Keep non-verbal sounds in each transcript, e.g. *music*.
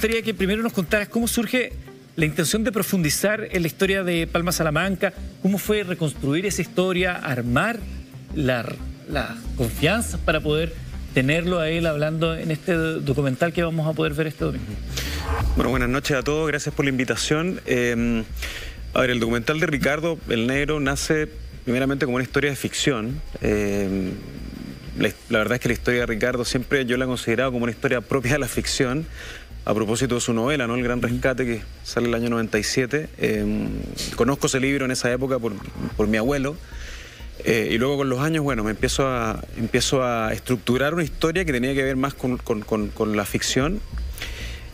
gustaría que primero nos contaras cómo surge la intención de profundizar en la historia de Palma Salamanca, cómo fue reconstruir esa historia, armar la, la confianza para poder tenerlo a él hablando en este documental que vamos a poder ver este domingo. Bueno, buenas noches a todos, gracias por la invitación. Eh, a ver, el documental de Ricardo El Negro nace primeramente como una historia de ficción. Eh, la, verdad es que la historia de Ricardo siempre yo la he considerado como una historia propia de la ficción, a propósito de su novela, ¿no? El Gran Rescate, que sale el año 97. Eh, conozco ese libro en esa época por, por mi abuelo. Eh, y luego con los años, bueno, me empiezo a, empiezo a estructurar una historia que tenía que ver más con, la ficción.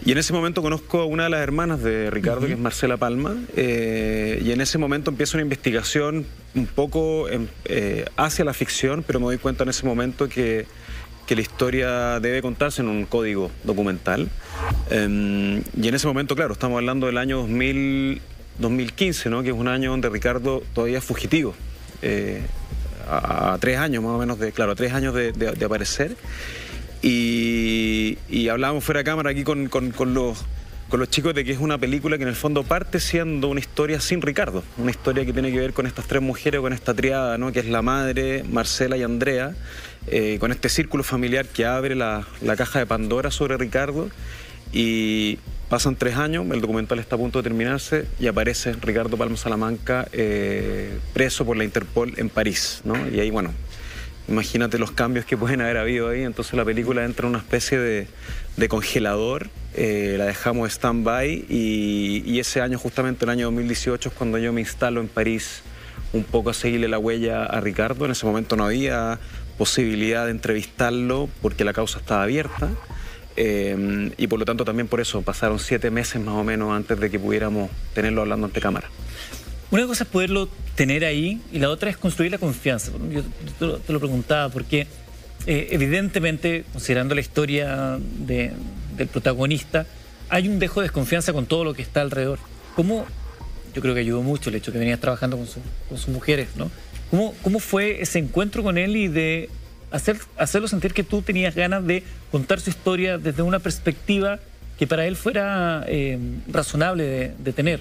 Y en ese momento conozco a una de las hermanas de Ricardo, que es Marcela Palma, eh, y en ese momento empiezo una investigación un poco eh, hacia la ficción, pero me doy cuenta en ese momento que, la historia debe contarse en un código documental. Em, y en ese momento, claro, estamos hablando del año 2015, ¿no? que es un año donde Ricardo todavía es fugitivo. Eh, a, tres años más o menos, de, claro, a tres años de, aparecer. Y, hablábamos fuera de cámara aquí con, los, con los chicos de que es una película que en el fondo parte siendo una historia sin Ricardo, una historia que tiene que ver con estas tres mujeres, con esta triada, ¿no? que es la madre, Marcela y Andrea, eh, con este círculo familiar que abre la, la caja de Pandora sobre Ricardo. Y Pasan tres años, el documental está a punto de terminarse y aparece Ricardo Palma Salamanca eh, preso por la Interpol en París, ¿no? Y ahí, bueno, imagínate los cambios que pueden haber habido ahí. Entonces la película entra en una especie de, congelador, eh, la dejamos stand-by y, y, ese año, justamente el año 2018, es cuando yo me instalo en París un poco a seguirle la huella a Ricardo. En ese momento no había posibilidad de entrevistarlo porque la causa estaba abierta. Eh, y por lo tanto también por eso pasaron siete meses más o menos antes de que pudiéramos tenerlo hablando ante cámara. Una cosa es poderlo tener ahí y la otra es construir la confianza. Yo te lo, preguntaba porque eh, evidentemente, considerando la historia del protagonista, hay un dejo de desconfianza con todo lo que está alrededor. ¿Cómo, yo creo que ayudó mucho el hecho que venías trabajando con, con sus mujeres, ¿no? ¿Cómo, ¿Cómo fue ese encuentro con él y de hacer, hacerlo sentir que tú tenías ganas de contar su historia desde una perspectiva que para él fuera eh, razonable de, tener.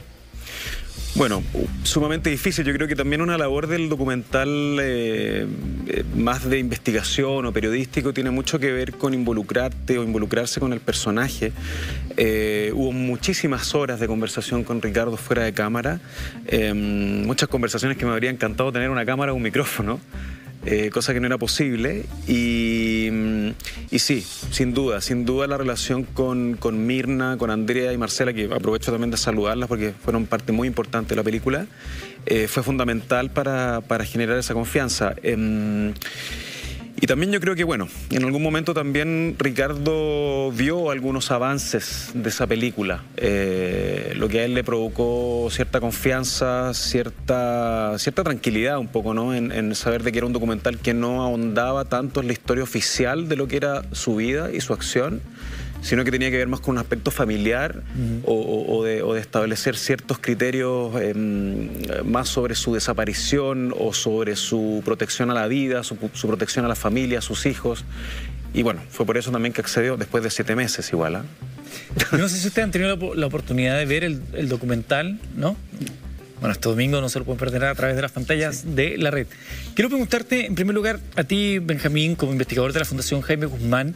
Bueno, sumamente difícil. Yo creo que también una labor del documental eh, eh, más de investigación o periodístico tiene mucho que ver con involucrarte o involucrarse con el personaje. hubo muchísimas horas de conversación con Ricardo fuera de cámara, muchas conversaciones que me habría encantado tener una cámara o un micrófono. Eh, cosa que no era posible. Y, mm, y, sí, sin duda, sin duda la relación con, con, Mirna, con Andrea y Marcela, que aprovecho también de saludarlas porque fueron parte muy importante de la película, eh, fue fundamental para, para, generar esa confianza. Em, y también yo creo que, bueno, en algún momento también Ricardo vio algunos avances de esa película, eh, lo que a él le provocó cierta confianza, cierta, cierta tranquilidad un poco, ¿no? En, en, saber de que era un documental que no ahondaba tanto en la historia oficial de lo que era su vida y su acción, sino que tenía que ver más con un aspecto familiar o, de, establecer ciertos criterios em, más sobre su desaparición o sobre su protección a la vida, su, protección a la familia, a sus hijos. Y bueno, fue por eso también que accedió después de siete meses igual. ¿ah? no sé si ustedes han tenido la, oportunidad de ver el, documental, ¿no? Bueno, este domingo no se lo pueden perder a través de las pantallas de la red. Quiero preguntarte, en primer lugar, a ti, Benjamín, como investigador de la Fundación Jaime Guzmán,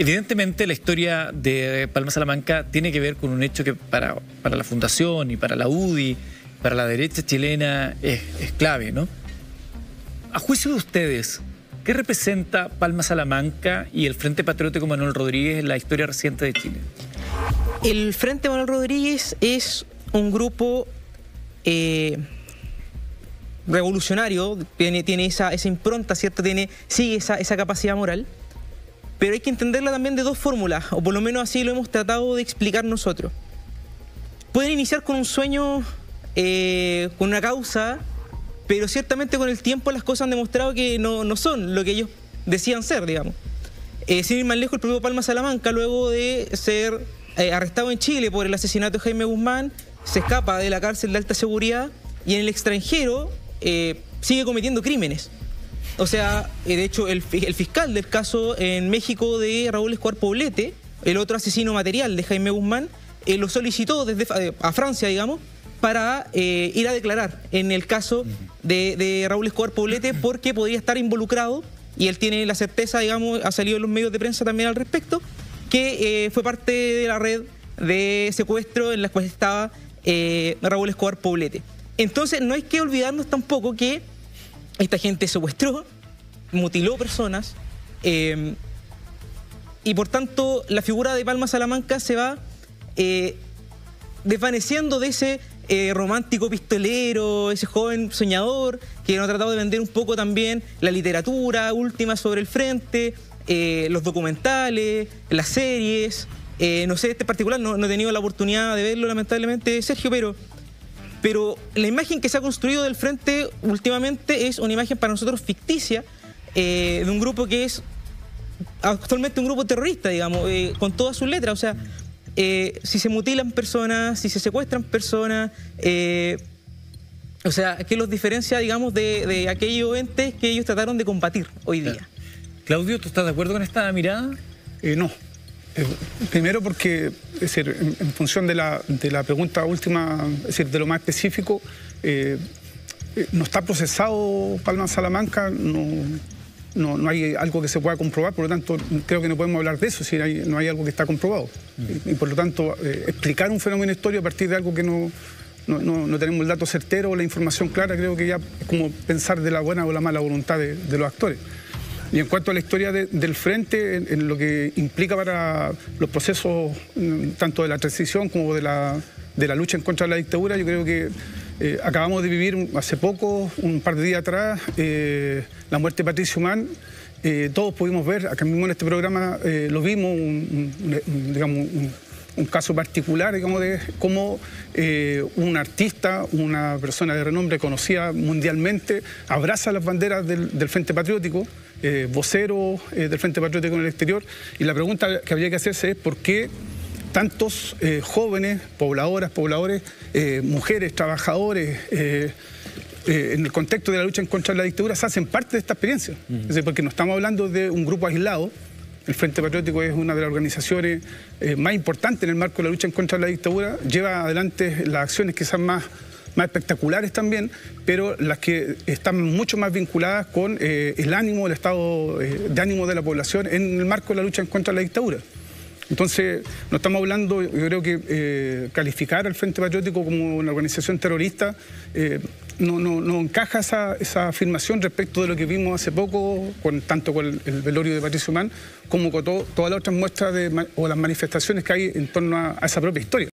Evidentemente la historia de Palma Salamanca tiene que ver con un hecho que para, para la Fundación y para la UDI, para la derecha chilena es, clave, ¿no? A juicio de ustedes, ¿qué representa Palma Salamanca y el Frente Patriótico Manuel Rodríguez en la historia reciente de Chile? El Frente Manuel Rodríguez es un grupo eh, revolucionario, tiene, tiene esa, esa, impronta, ¿cierto? Tiene, sigue esa, esa capacidad moral pero hay que entenderla también de dos fórmulas, o por lo menos así lo hemos tratado de explicar nosotros. Pueden iniciar con un sueño, eh, con una causa, pero ciertamente con el tiempo las cosas han demostrado que no, son lo que ellos decían ser, digamos. Eh, sin ir más lejos, el propio Palma Salamanca, luego de ser eh, arrestado en Chile por el asesinato de Jaime Guzmán, se escapa de la cárcel de alta seguridad y en el extranjero sigue cometiendo crímenes. O sea, eh, de hecho, el, fiscal del caso en México de Raúl Escobar Poblete el otro asesino material de Jaime Guzmán, eh, lo solicitó desde eh, a Francia, digamos, para eh, ir a declarar en el caso de, de Raúl Escobar Poblete *clears throat* porque podría estar involucrado, y él tiene la certeza, digamos, ha salido en los medios de prensa también al respecto, que eh, fue parte de la red de secuestro en la cual estaba Raúl Escobar Poblete. Entonces no hay que olvidarnos tampoco que esta gente secuestró, mutiló personas, eh, y por tanto la figura de Palma Salamanca se va eh, desvaneciendo de ese eh, romántico pistolero, ese joven soñador que nos ha tratado de vender un poco también la literatura última sobre el frente, eh, los documentales, las series. Eh, no sé, este particular no he tenido la oportunidad de verlo lamentablemente, Sergio, pero, pero la imagen que se ha construido del frente últimamente es una imagen para nosotros ficticia eh, de un grupo que es actualmente un grupo terrorista, digamos, eh, con todas sus letras. O sea, eh, si se mutilan personas, si se secuestran personas, eh, o sea, ¿qué los diferencia, digamos, de, de aquellos entes que ellos trataron de combatir hoy día? Claudio, ¿tú estás de acuerdo con esta mirada? Eh, no. Eh, primero porque, es decir, en, en función de la, de la pregunta última, es decir, de lo más específico, eh, eh, no está procesado Palma Salamanca, no, no, no hay algo que se pueda comprobar, por lo tanto, creo que no podemos hablar de eso, si hay- no hay algo que está comprobado. Y, y por lo tanto, eh, explicar un fenómeno histórico a partir de algo que no, no, no- no tenemos el dato certero o la información clara, creo que ya es como pensar de la buena o la mala voluntad de, de los actores. Y en cuanto a la historia de- del frente, en, lo que implica para los procesos mm, tanto de la transición como de la, de la lucha en contra de la dictadura, yo creo que eh, acabamos de vivir hace poco, un par de días atrás, eh, la muerte de Patricio Mann. Eh, todos pudimos ver, acá mismo en este programa eh, lo vimos, digamos, un, un caso particular, digamos, de cómo eh, un artista, una persona de renombre conocida mundialmente, abraza las banderas del, del Frente Patriótico, eh, vocero eh, del Frente Patriótico en el exterior, y la pregunta que habría que hacerse es por qué tantos eh, jóvenes, pobladoras, pobladores, mujeres, trabajadores, eh, en el contexto de la lucha en contra de la dictadura, se hacen parte de esta experiencia. Es decir, porque no estamos hablando de un grupo aislado. El Frente Patriótico es una de las organizaciones eh, más importantes en el marco de la lucha en contra de la dictadura. Lleva adelante las acciones quizás más, más espectaculares también, pero las que están mucho más vinculadas con eh, el ánimo, el estado eh, de ánimo de la población en el marco de la lucha en contra de la dictadura. Entonces, no estamos hablando, yo creo que calificar al Frente Patriótico como una organización terrorista no, no- no encaja esa, esa afirmación respecto de lo que vimos hace poco, con, tanto con el, el velorio de Patricio Mann, como con to- todas las otras muestras de o las manifestaciones que hay en torno a esa propia historia.